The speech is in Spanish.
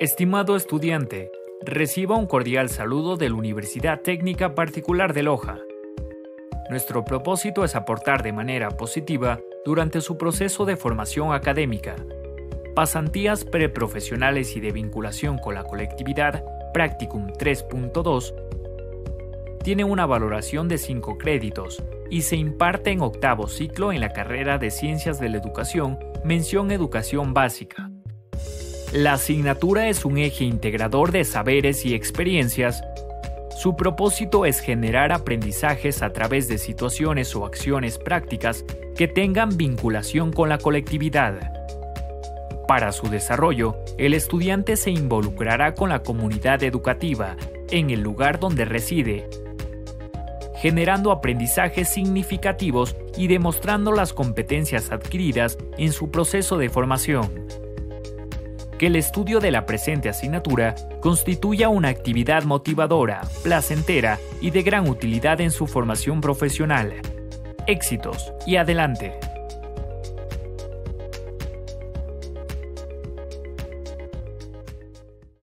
Estimado estudiante, reciba un cordial saludo de la Universidad Técnica Particular de Loja. Nuestro propósito es aportar de manera positiva durante su proceso de formación académica. Pasantías preprofesionales y de vinculación con la colectividad, Practicum 3.2, tiene una valoración de 5 créditos y se imparte en octavo ciclo en la carrera de Ciencias de la Educación, mención Educación Básica. La asignatura es un eje integrador de saberes y experiencias. Su propósito es generar aprendizajes a través de situaciones o acciones prácticas que tengan vinculación con la colectividad. Para su desarrollo, el estudiante se involucrará con la comunidad educativa en el lugar donde reside, generando aprendizajes significativos y demostrando las competencias adquiridas en su proceso de formación que el estudio de la presente asignatura constituya una actividad motivadora, placentera y de gran utilidad en su formación profesional. Éxitos y adelante.